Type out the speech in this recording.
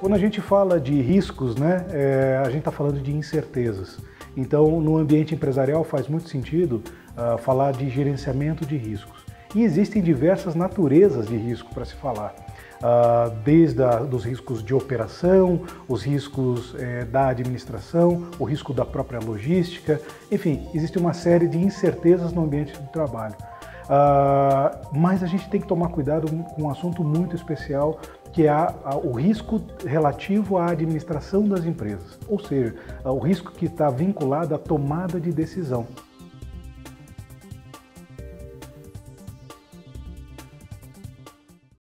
Quando a gente fala de riscos, né, é, a gente está falando de incertezas. Então, no ambiente empresarial faz muito sentido uh, falar de gerenciamento de riscos. E existem diversas naturezas de risco para se falar. Uh, desde a, dos riscos de operação, os riscos eh, da administração, o risco da própria logística, enfim, existe uma série de incertezas no ambiente do trabalho. Uh, mas a gente tem que tomar cuidado com um assunto muito especial que é o risco relativo à administração das empresas, ou seja, o risco que está vinculado à tomada de decisão.